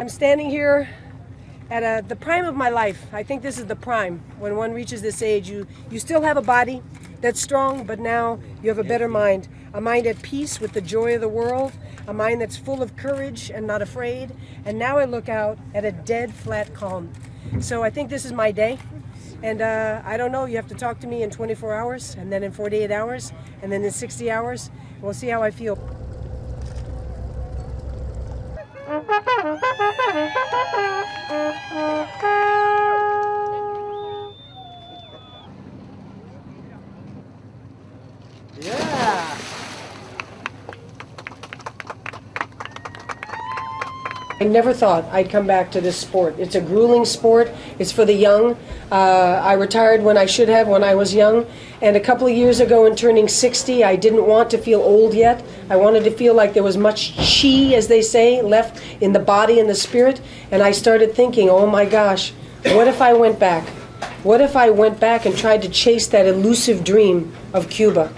I'm standing here at a, the prime of my life. I think this is the prime. When one reaches this age, you, you still have a body that's strong, but now you have a better mind. A mind at peace with the joy of the world, a mind that's full of courage and not afraid. And now I look out at a dead, flat calm. So I think this is my day. And uh, I don't know, you have to talk to me in 24 hours, and then in 48 hours, and then in 60 hours. We'll see how I feel. Yeah. I never thought I'd come back to this sport. It's a grueling sport. It's for the young. Uh, I retired when I should have, when I was young. And a couple of years ago, in turning 60, I didn't want to feel old yet. I wanted to feel like there was much chi, as they say, left in the body and the spirit. And I started thinking, oh my gosh, what if I went back? What if I went back and tried to chase that elusive dream of Cuba?